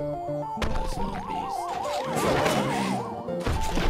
That's not beast.